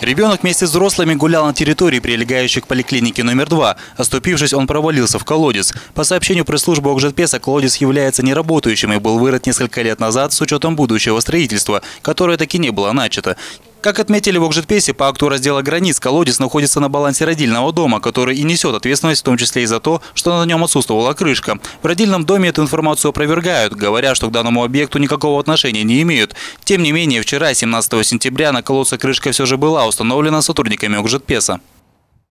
Ребенок вместе с взрослыми гулял на территории, прилегающей к поликлинике номер два. Оступившись, он провалился в колодец. По сообщению пресс-службы Окжетпеса, колодец является неработающим и был вырыт несколько лет назад с учетом будущего строительства, которое таки не было начато. Как отметили в Окжетпесе, по акту раздела границ колодец находится на балансе родильного дома, который и несет ответственность в том числе и за то, что на нем отсутствовала крышка. В родильном доме эту информацию опровергают, говоря, что к данному объекту никакого отношения не имеют. Тем не менее, вчера, 17 сентября, на колодце крышка все же была установлена сотрудниками Окжетпеса.